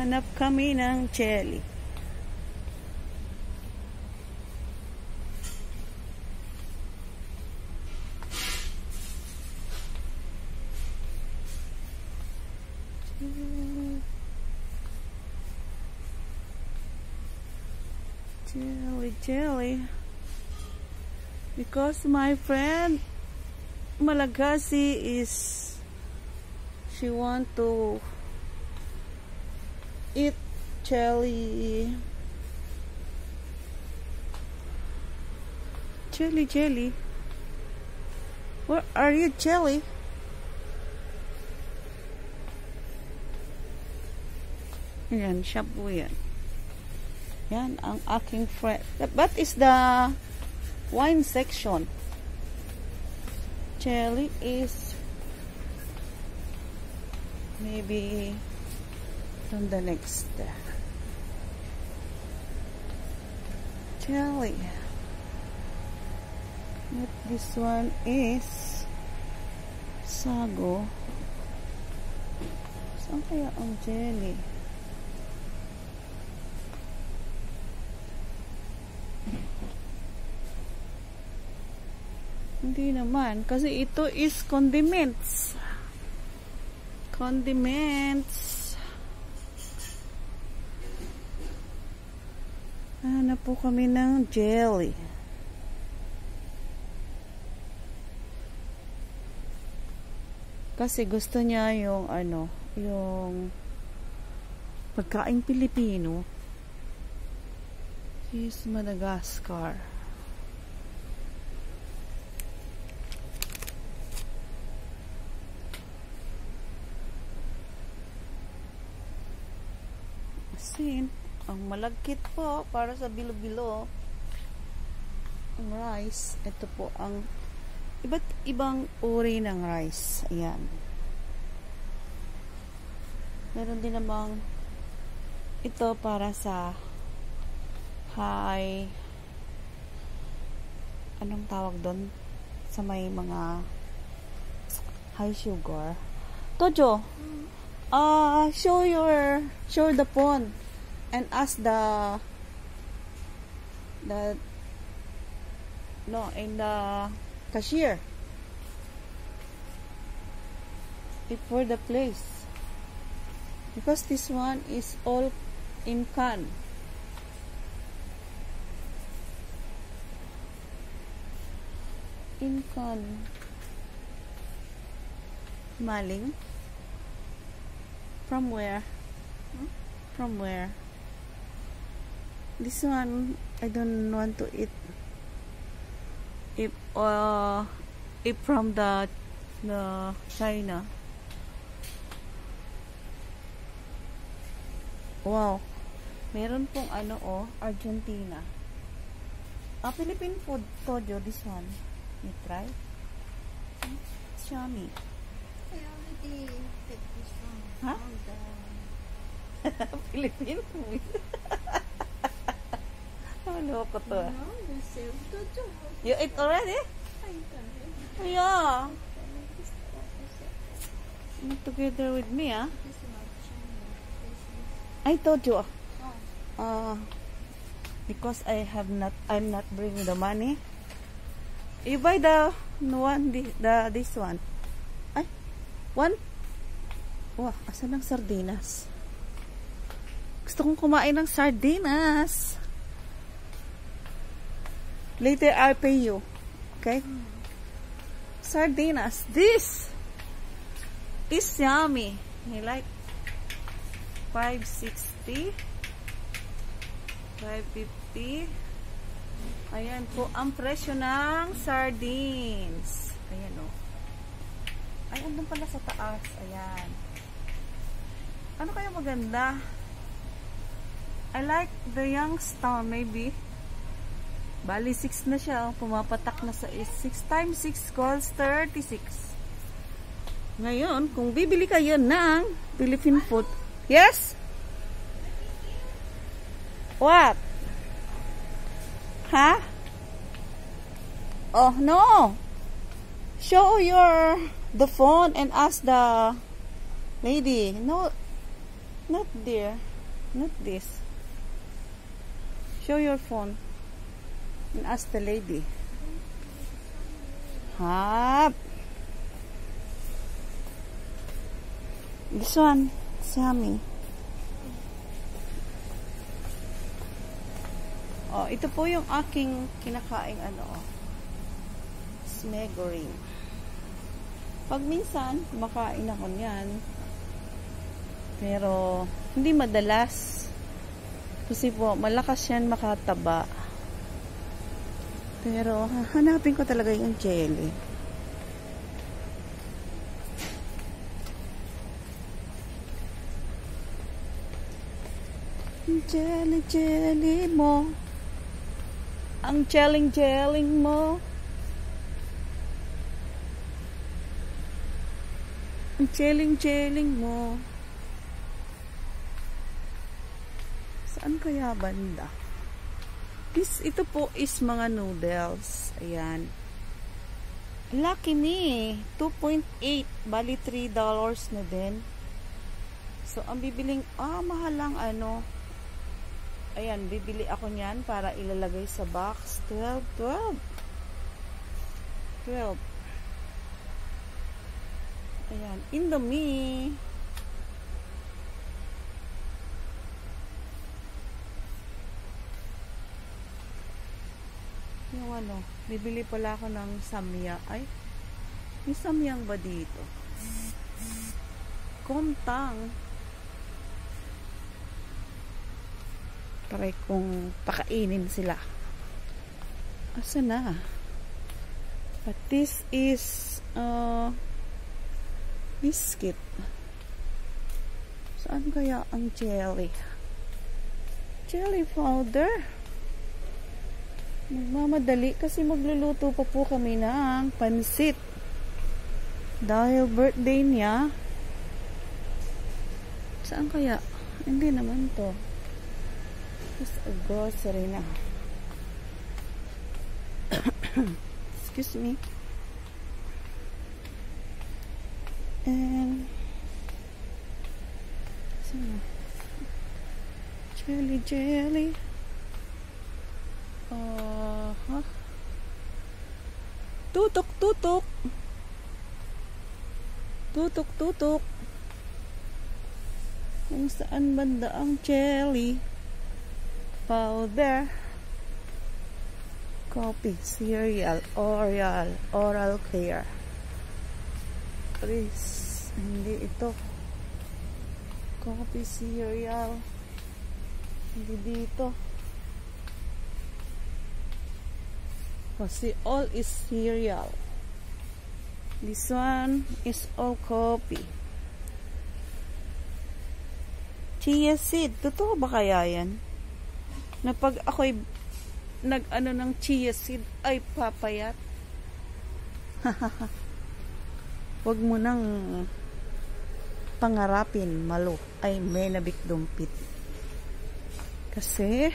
Hanap kami ng jelly. Jelly, jelly. Because my friend Malagasy is she want to eat jelly. Jelly, jelly. Where are you, jelly? Yan, po yan. Yan, ang aking friend. That is the wine section. Jelly is maybe from the next jelly. But this one is sago. Saan kaya ang jelly? Hindi naman. Kasi ito is condiments. Condiments. Hanap po kami ng jelly. Kasi gusto niya yung ano, yung pagkain Pilipino. Is Madagascar. Asin. Ang malagkit po para sa bilo-bilo. Rice. Ito po ang iba't ibang uri ng rice. Ayan. Meron din namang ito para sa high anong tawag doon sa may mga high sugar. Tojo, uh, show your show the phone and ask the the no in the cashier if for the place. Because this one is all in can. In can. Maling. From where? Hmm? from where this one I don't want to eat. If uh if from the the China. Wow. Meron pong ano oh Argentina. Ah Philippine food tojo this one. You try? It's yummy I already picked this one. Huh? Philippine food ko to ah. No, do. you eat already I it. yeah. Not together with me ah. This is I told you ah oh, uh, because I have not I'm not bringing the money you buy the one the, the this one ay one wah asan ang sardinas gusto kong kumain ng sardinas later I'll pay you okay sardinas this is yummy you like 560 550. Ayan po ang presyo ng sardines. Ayan o. Ay, andun pala sa taas. Ayan. Ano kaya maganda? I like the Youngstown maybe. Bali 6 na siya. Pumapatak na sa 6 times 6 equals 36. Ngayon, kung bibili kayo ng Philippine food. Yes? What? Huh? Oh, no. Show your the phone and ask the lady. No, not there. Not this. Show your phone. And ask the lady. Hap. This one. Sammy. Oh, ito po yung aking kinakaing ano. Smegoring. Pag minsan, makain ako niyan. Pero, hindi madalas. Kasi po, malakas yan makataba. Pero, hanapin ko talaga yung jelly. Jelly, jelly mo. Ang jelling-jelling mo. Ang jelling-jelling mo. Saan kaya banda? This, ito po is mga noodles. Ayan. Lucky me. 2.8. Bali, $3 na din. So, ang bibiling, ah, mahal lang ano. Ayan, bibili ako niyan para ilalagay sa box. 12, 12. 12. Ayan, Indomie. Yung ano, bibili pala ako ng samya. Ay, may samyang ba dito? Kontang. Try kong pakainin sila. Asa na? But this is uh, biscuit. Saan kaya ang jelly? Jelly powder. Magmamadali kasi magluluto pa po kami ng pansit. Dahil birthday niya. Saan kaya? Hindi naman to. Just a grocery na. Excuse me. And saan na? Jelly, jelly. Uh, huh? Tutok, tutok. Tutok, tutok. Kung saan banda ang jelly powder coffee cereal oral oral care please hindi ito. Coffee cereal hindi dito kasi all is cereal this one is all coffee chia seed totoo ba kaya yan? Na pag ako'y nag ano ng chia seed ay papayat. Wag mo nang pangarapin malo ay may nabikdumpit. Kasi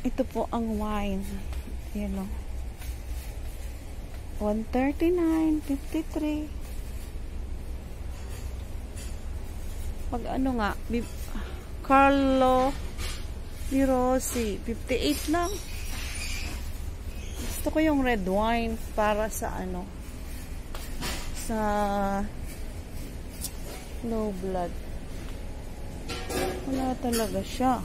ito po ang wine yan o 139.53 pag ano nga Carlo Di Rossi. 58 lang. Gusto ko yung red wine para sa ano sa low blood. Wala talaga siya.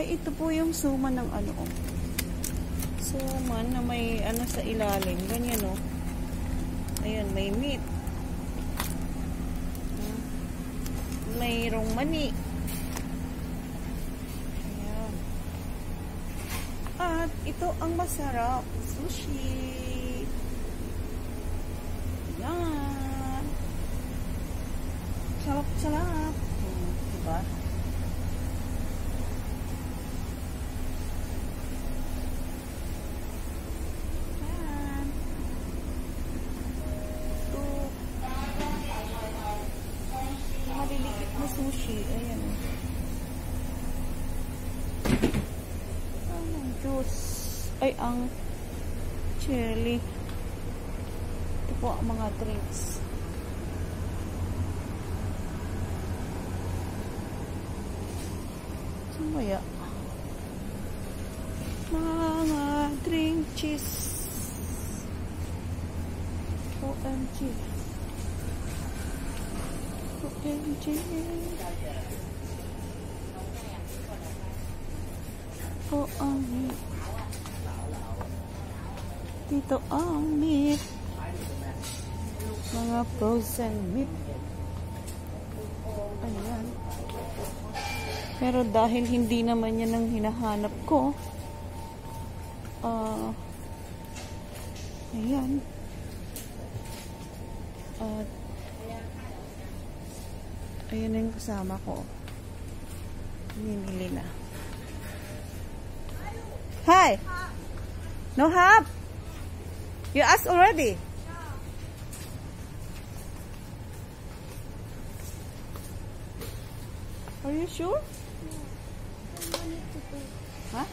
Ay, ito po yung suma ng ano. Oh. Suma na may ano sa ilalim. Ganyan oh. Ayan, may meat. Mayroong mani. At ito ang masarap. Sushi. Yan. Sarap, ay ang chili ito po ang mga drinks Mamaya. Mga drink cheese. OMG. OMG. OMG. Dito ang meat. Mga frozen meat. Ayan. Pero dahil hindi naman yan ang hinahanap ko, ah, ayan. At, ayan na yung kasama ko. Ninili na. Hi! No hap? You asked already? Are you sure? No need to do. Huh?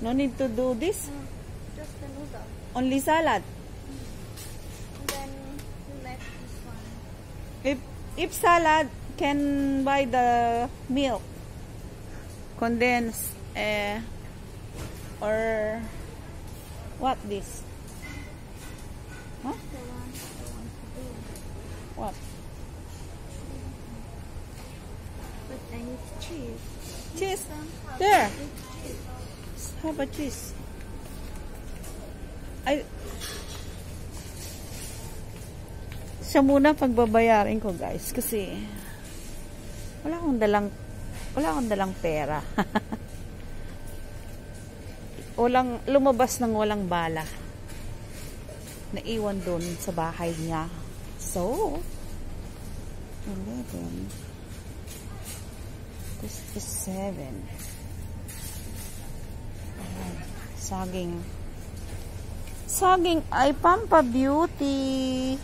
No need to do this? No, just the noodle. Only salad. And then let this one. If if salad can buy the milk condensed eh or what this? Huh? What? But I need cheese. Cheese. There. cheese. How about cheese? Ay siya muna pagbabayarin ko guys kasi wala akong dalang wala akong dalang pera. walang lumabas ng walang bala. Naiwan doon sa bahay niya. So, 11. This is 7. Ayan. Saging. Saging ay Pampa Beauty.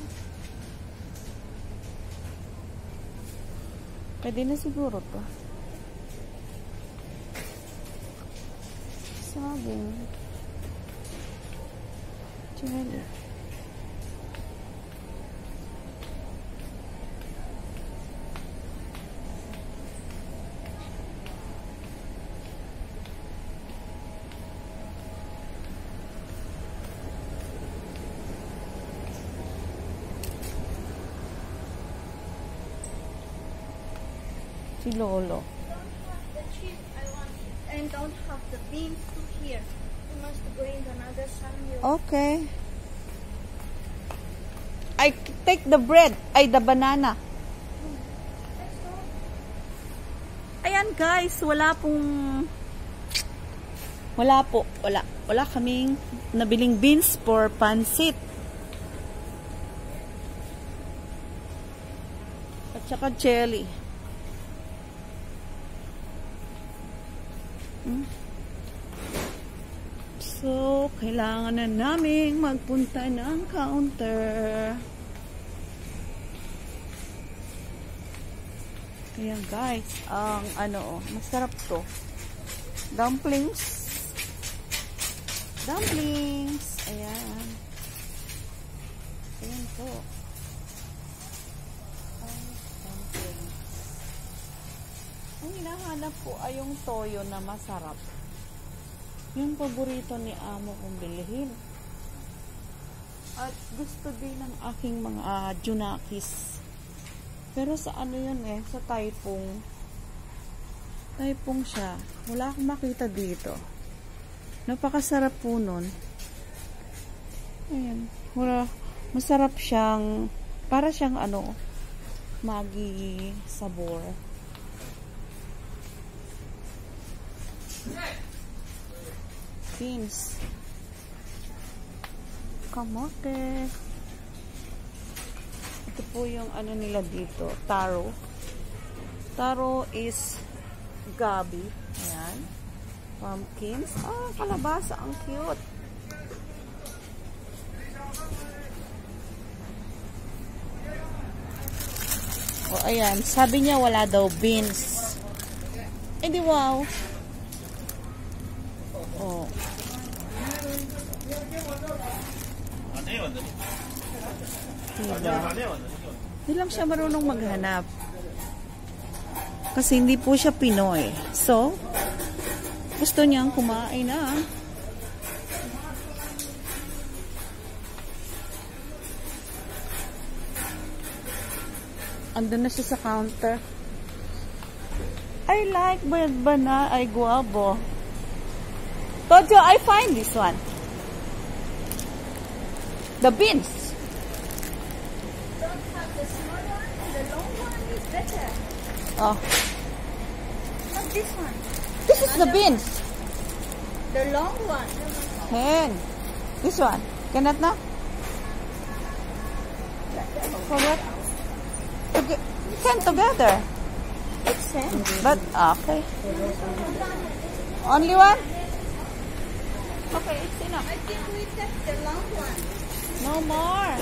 Pwede na siguro to. Saging. Jelly. Si Lolo. The cheese I want. And don't have the beans to here. You must go in another sandwich. Okay. I take the bread. Ay, the banana. Ayan guys, wala pong wala po, wala. Wala kaming nabiling beans for pansit. At saka jelly. Hmm? So, kailangan na naming magpunta ng counter. Ayan guys, ang ano, oh, masarap to. Dumplings. Dumplings. Ayan. Ayan po. Ay, dumplings. Ang hinahanap ko ay yung toyo na masarap. Yung paborito ni amo kong bilhin. At gusto din ng aking mga uh, junakis. Pero sa ano yun eh, sa Taipong. Taipong siya. Wala akong makita dito. Napakasarap po nun. Ayan. Wala, masarap siyang, para siyang ano, magi sabor. Beans. Kamote. Ito po yung ano nila dito, taro. Taro is gabi. Ayan. Pumpkins. Ah, kalabasa. Ang cute. O, ayan. Sabi niya wala daw beans. Eh, di wow. Oh. Diba? Di lang siya marunong maghanap. Kasi hindi po siya Pinoy. So, gusto niyang kumain na. Andun na siya sa counter. I like banana ay guavo. Tojo, I find this one. The beans. Don't have the small one. The long one is better. Oh, Not this one. this is the beans. The long one. Hen. This one. Cannot na? For what? Toge- can together. It's same. But, ah, okay. Only one? Okay, it's enough. I think we take the long one. No more.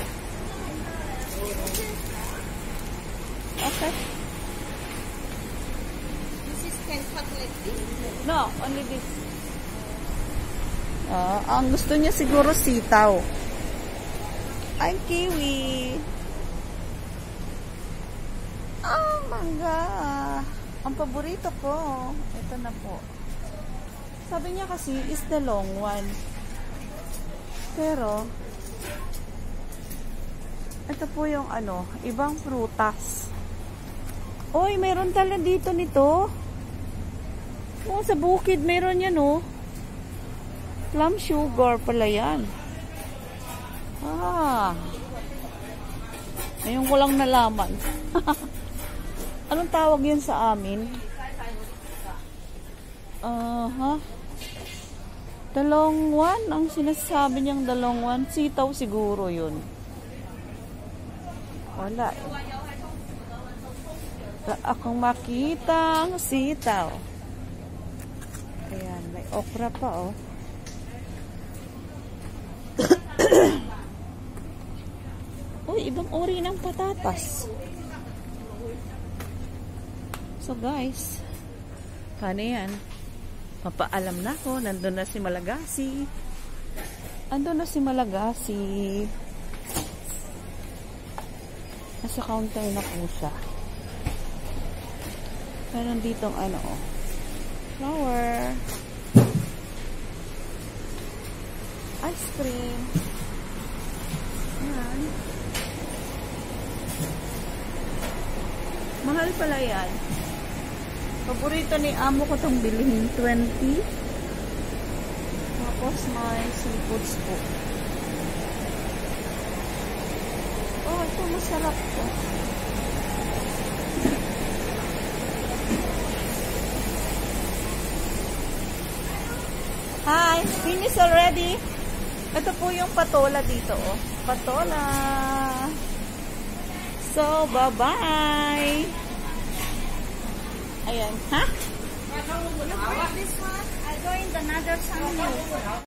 Okay. This is can cut like this. No, only this. Ah, ang gusto niya siguro sitaw. Ay, kiwi. Ah, mangga. Ang paborito ko. Ito na po. Sabi niya kasi is the long one. Pero, ito po yung ano, ibang prutas. Oy, meron tala dito nito. Oo, sa bukid meron yan, oh. Plum sugar pala yan. Ah. Ngayon ko lang nalaman. Anong tawag yun sa amin? Ah, ha? Dalong one? Ang sinasabi niyang dalong one? Sitaw siguro yun. Wala eh. Wala akong makita ang sitaw. Ayan, may okra pa oh. Uy, ibang uri ng patatas. So guys, paano yan? Papaalam na ako, nandun na si Malagasi. Andun na si Malagasi. Nasa counter na po siya. Meron ditong ano, oh, flower, ice cream, yan. Mahal pala yan. Paborito ni amo ko itong bilhin, 20. Tapos may seafoods po. Ito masarap to. Hi, finish already? Ito po yung patola dito, oh. Patola. So, bye-bye. Ayan, ha? You bring this one. I go in the another side.